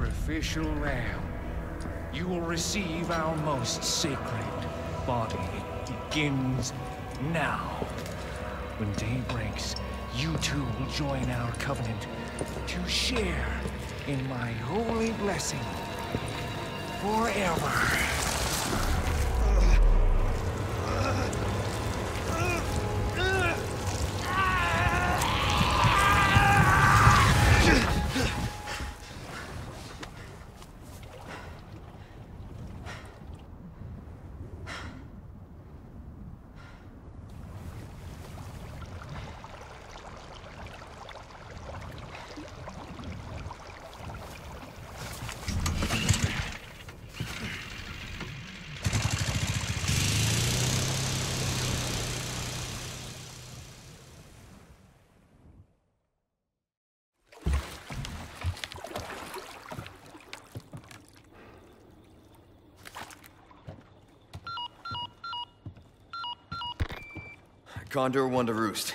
sacrificial lamb. You will receive our most sacred body. It begins now. When day breaks, you two will join our covenant to share in my holy blessing forever. Condor 1 to Roost.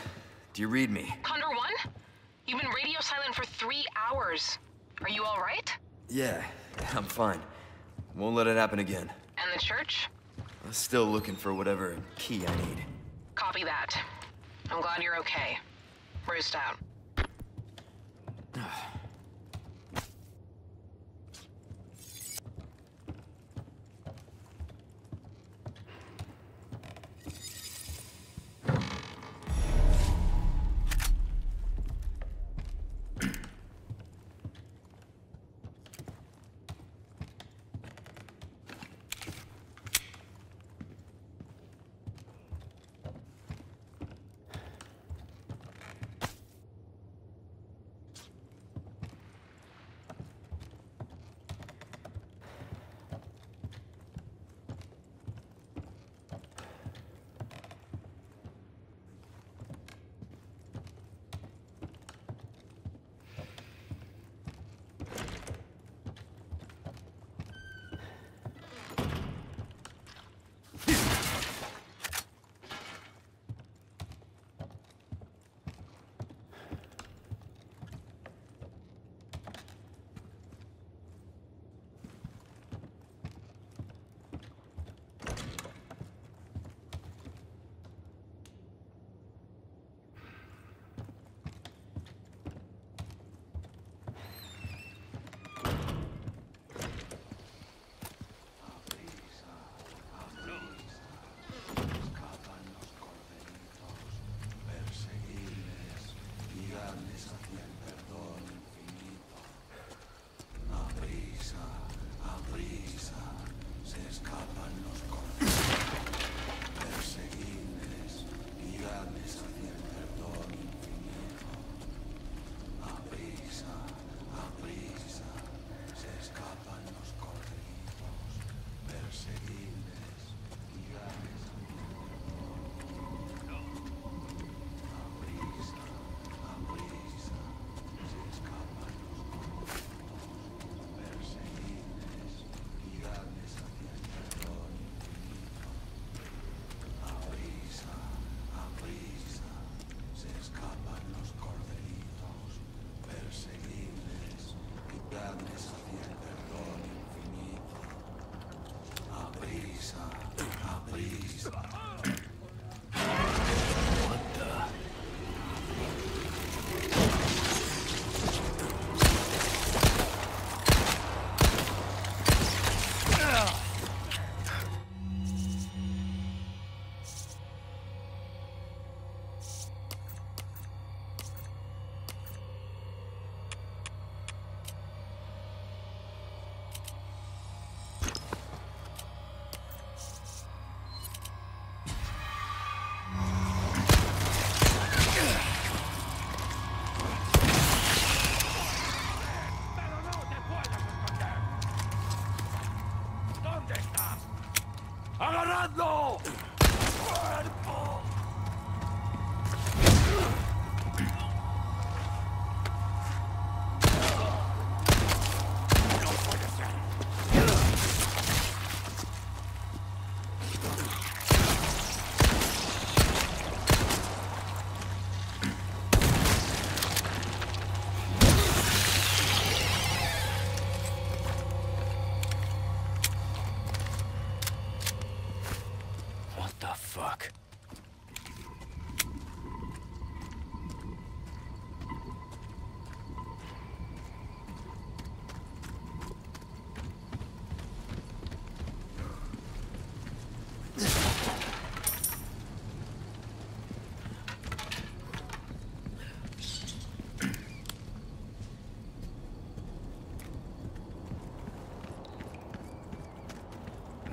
Do you read me? Condor 1? You've been radio silent for three hours. Are you alright? Yeah, I'm fine. Won't let it happen again. And the church? I'm still looking for whatever key I need. Copy that. I'm glad you're okay. Roost out.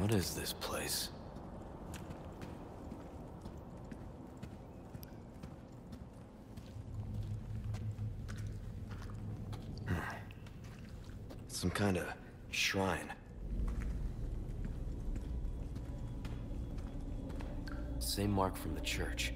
What is this place? Hmm. Some kind of shrine. Same mark from the church.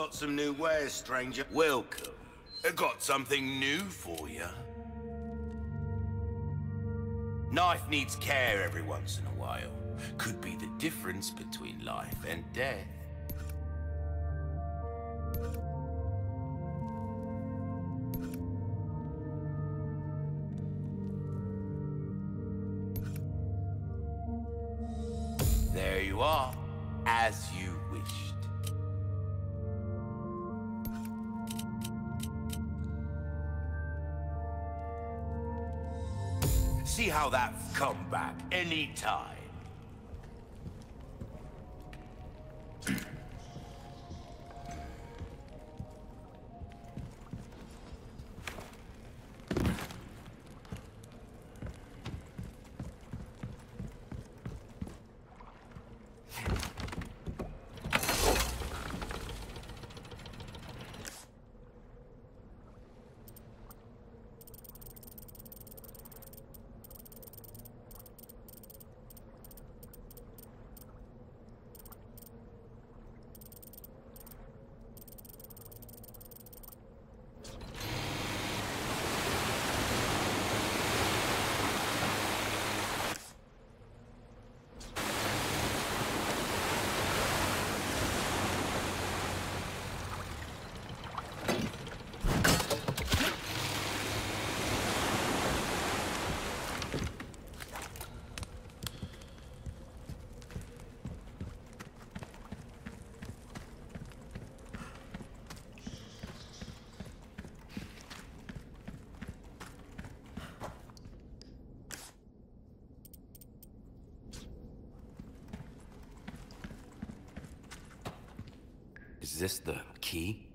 Got some new wares, stranger. Welcome. I got something new for you. Knife needs care every once in a while. Could be the difference between life and death. Anytime. Is this the key?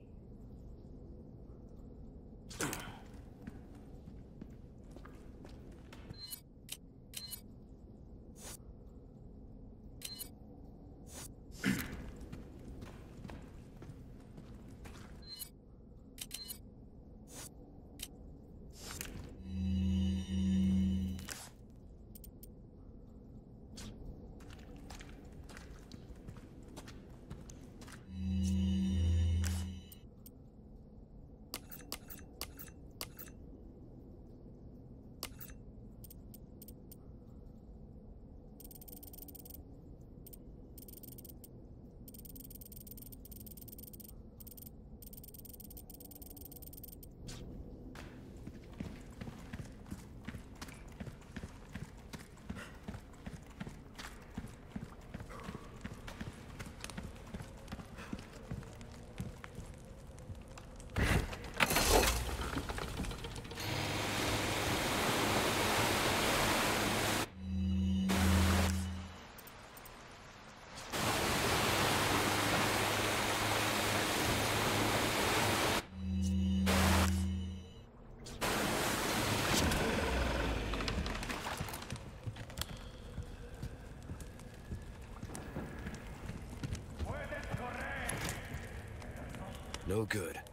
no good.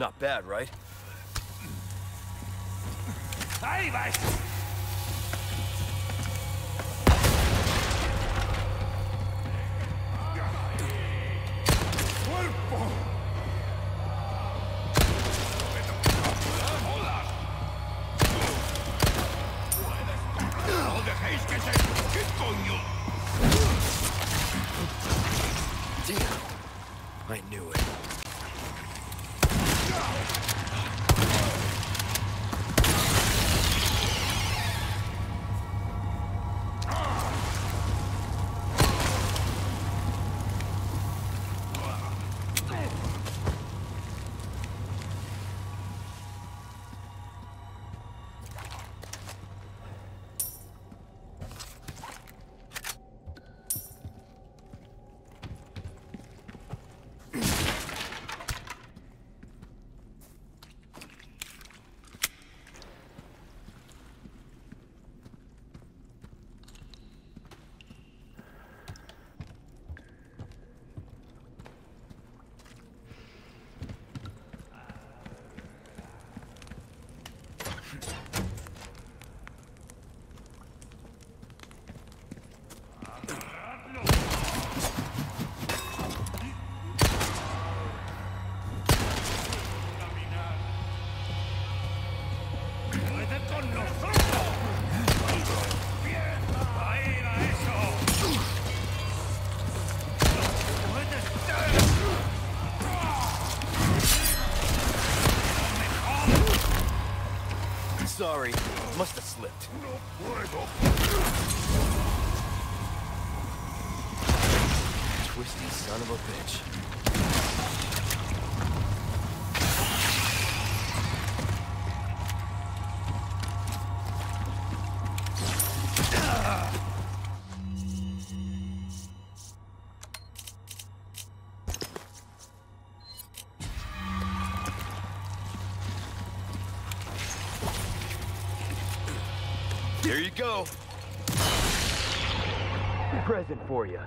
Not bad, right? Sorry. Must have slipped. Twisty son of a bitch. Here you go. Present for you.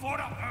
Fuera.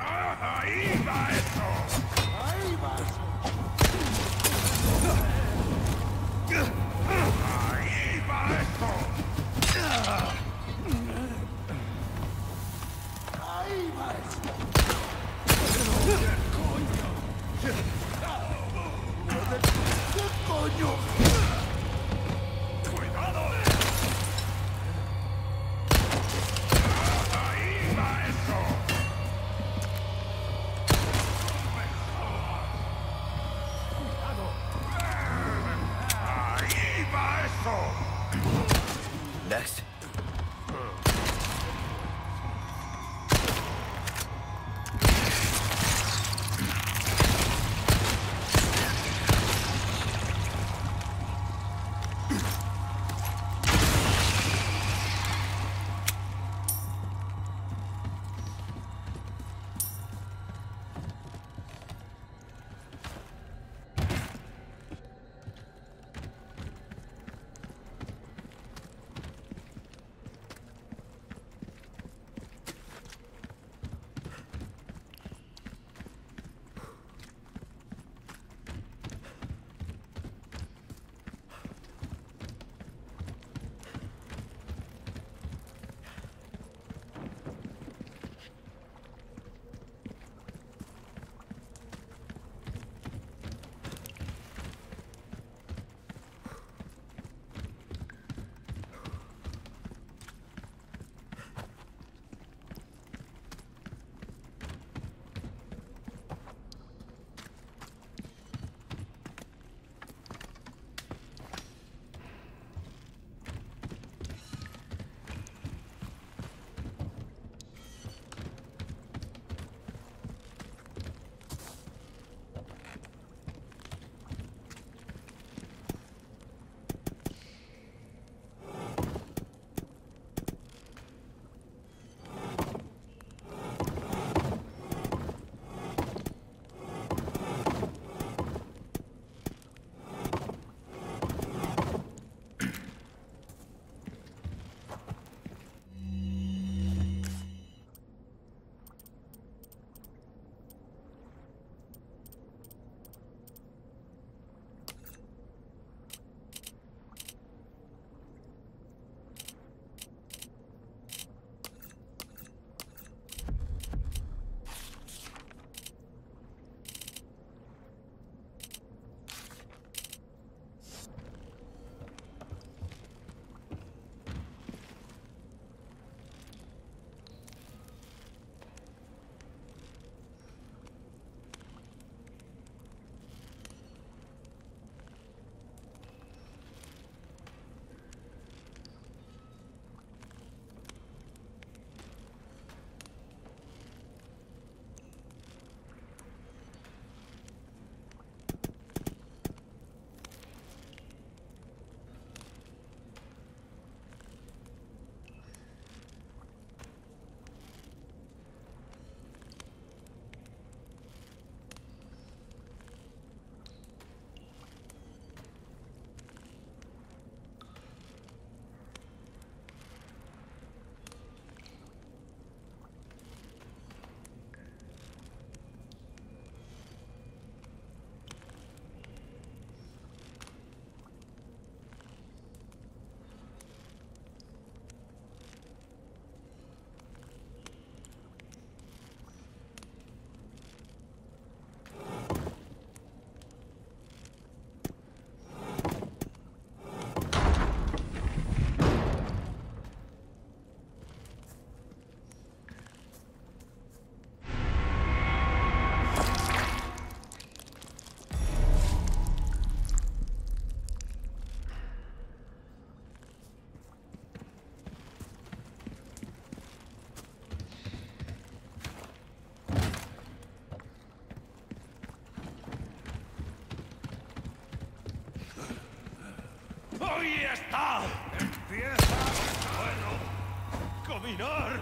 ¡Puedo!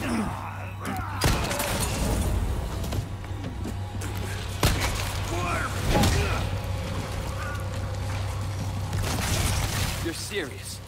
¡Caminar! You're serious.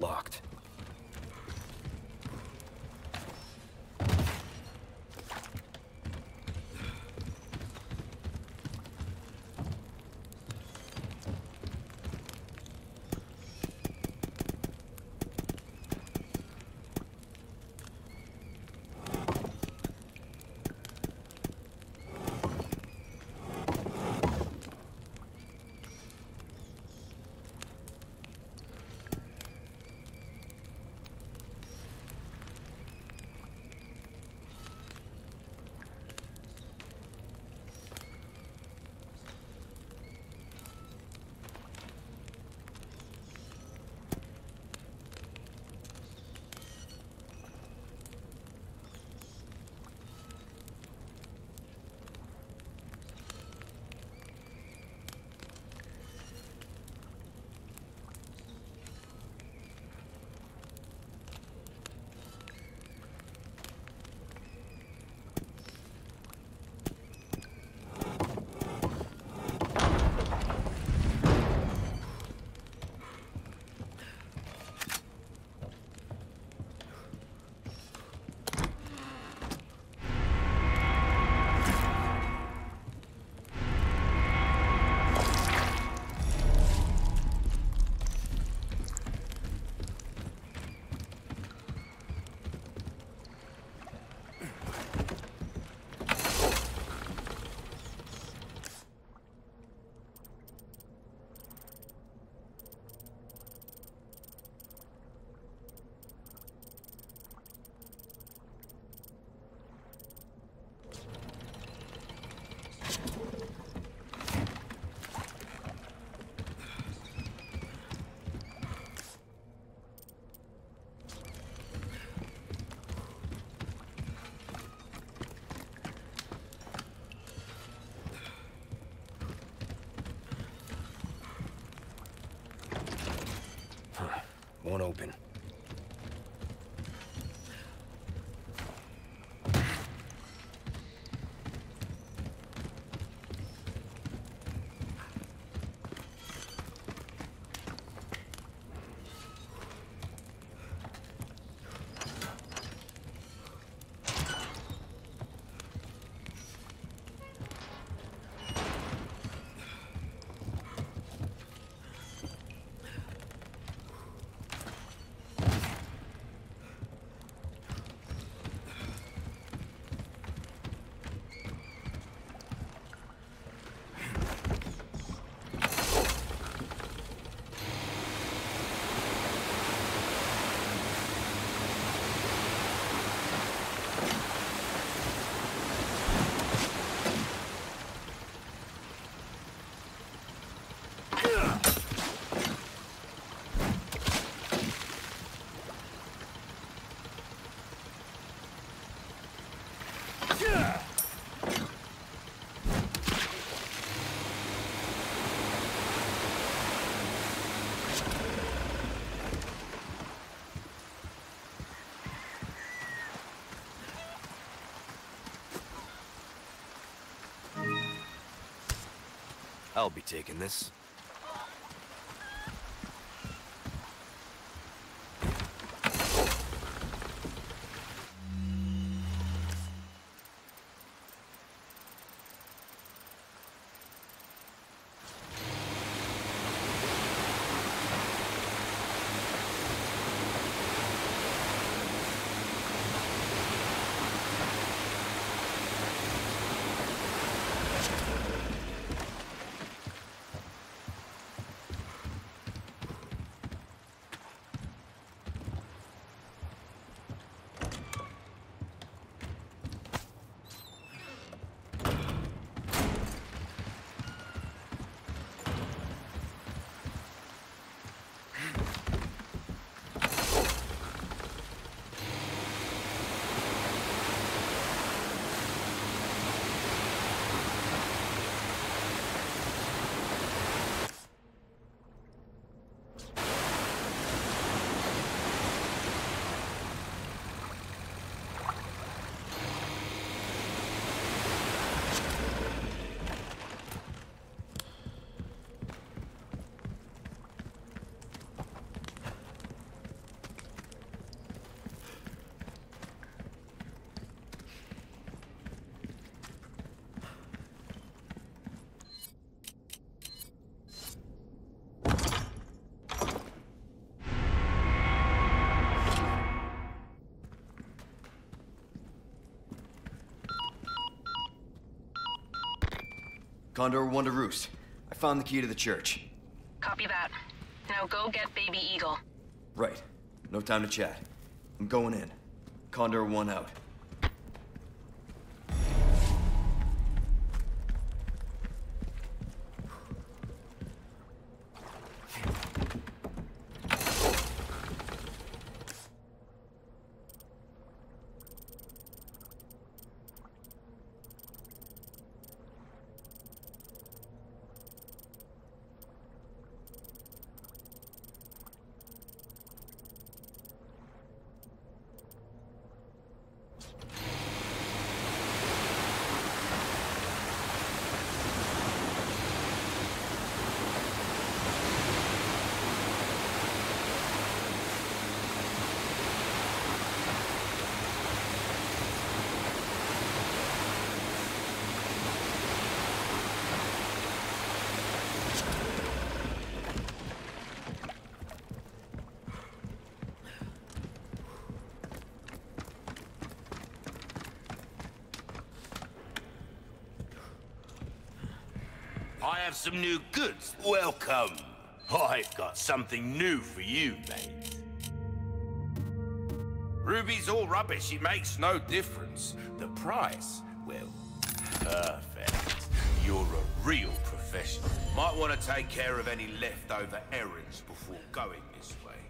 Locked. Won't open. I'll be taking this. Condor 1 to Roost. I found the key to the church. Copy that. Now go get Baby Eagle. Right. No time to chat. I'm going in. Condor 1 out. I have some new goods. Welcome. I've got something new for you, mate. Ruby's all rubbish. It makes no difference. The price, well, perfect. You're a real professional. Might want to take care of any leftover errands before going this way.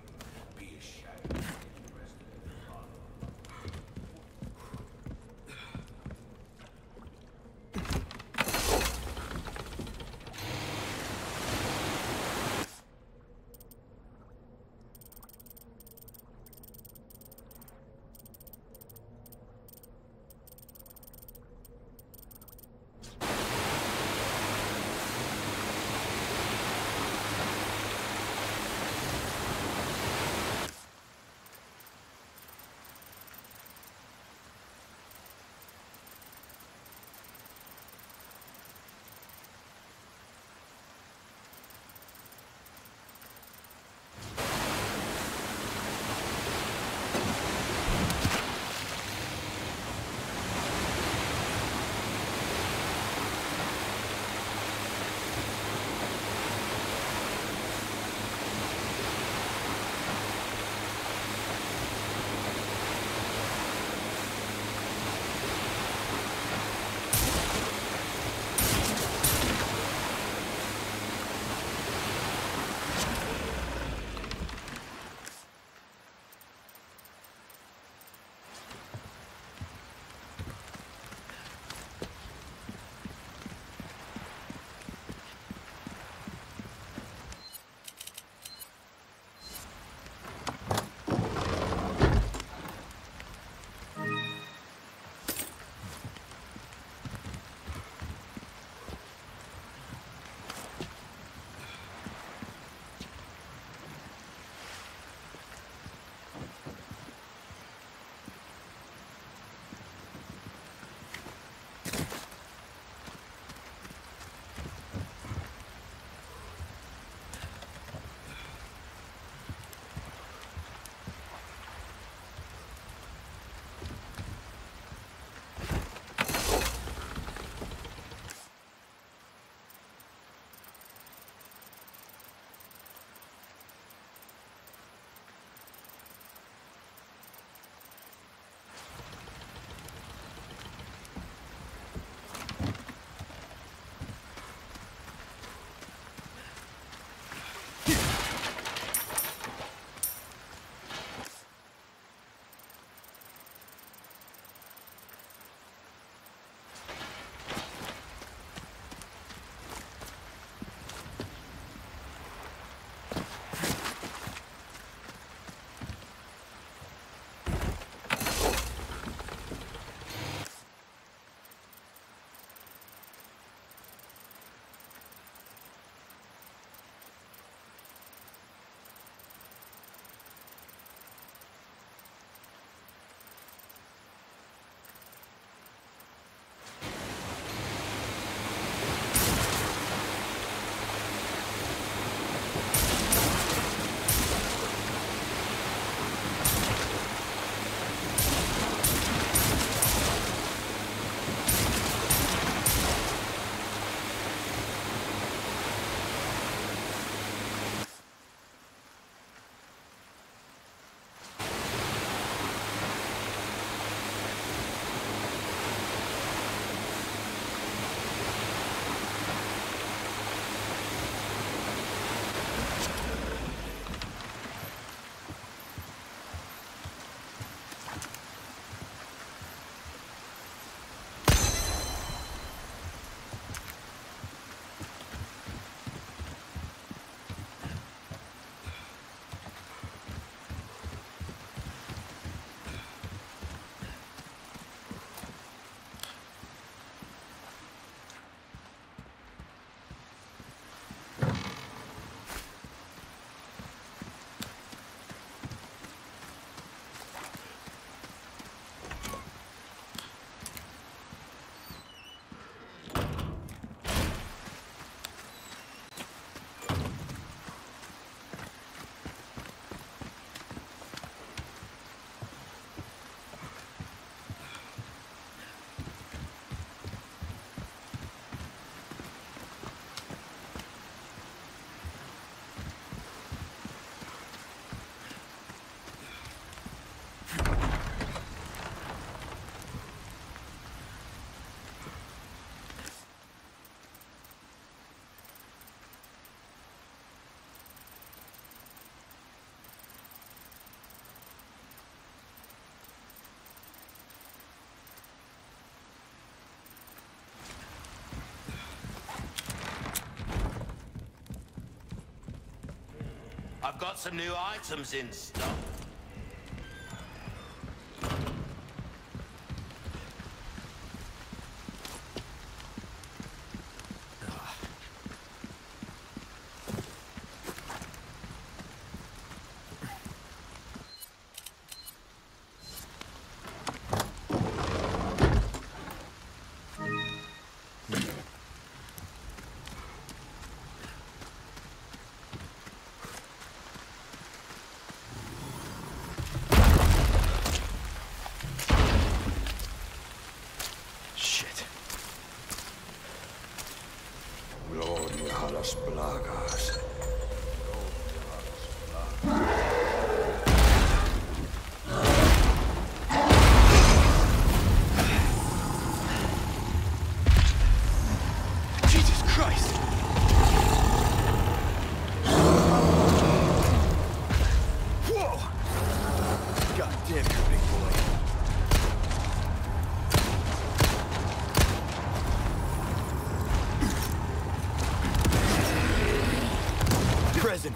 I've got some new items in stock.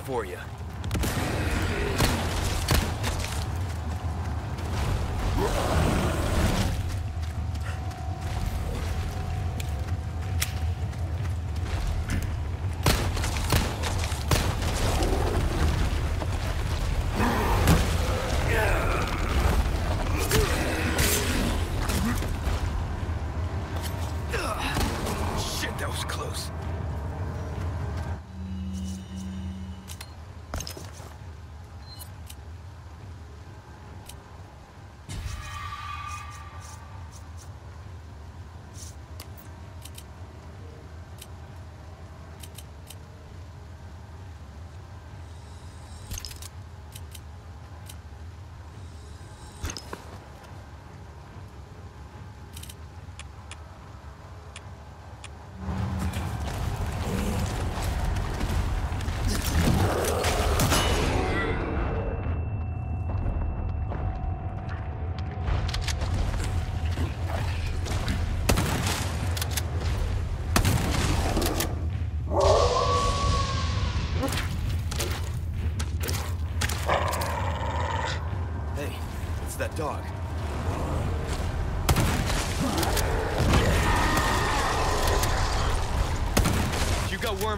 for you.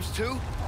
arms too?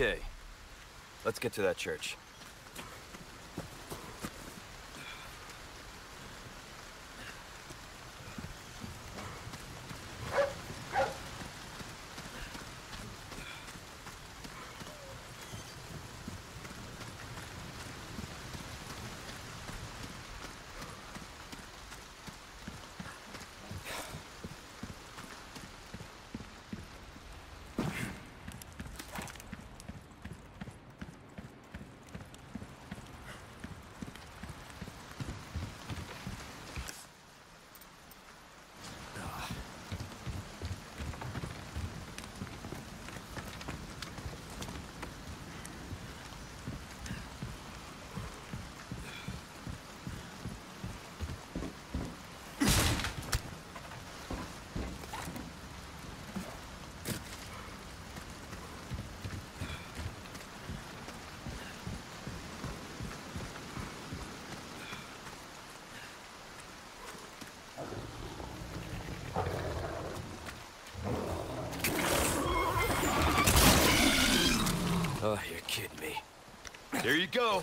Okay. Let's get to that church. Oh, you're kidding me. There you go.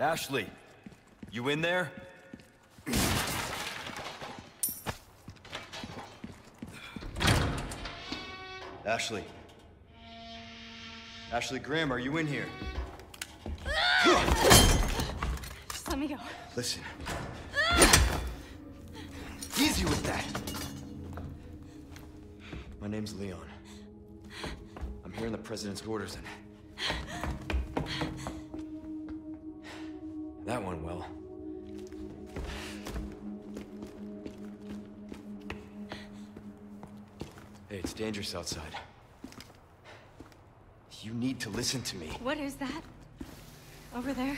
Ashley, you in there? Ashley. Ashley Graham, are you in here? Just let me go. Listen. Easy with that. My name's Leon. I'm here in the president's orders and... That went well. Hey, it's dangerous outside. You need to listen to me. What is that? Over there?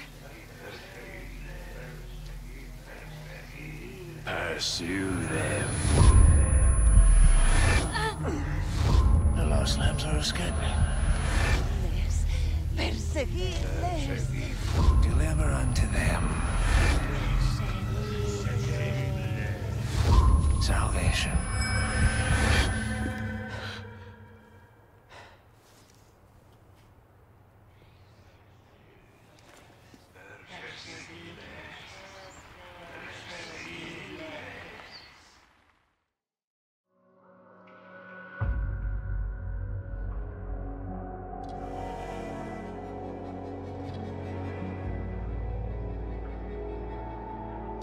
Pursue them. Uh. The lost lambs are escaping. Deliver unto them salvation.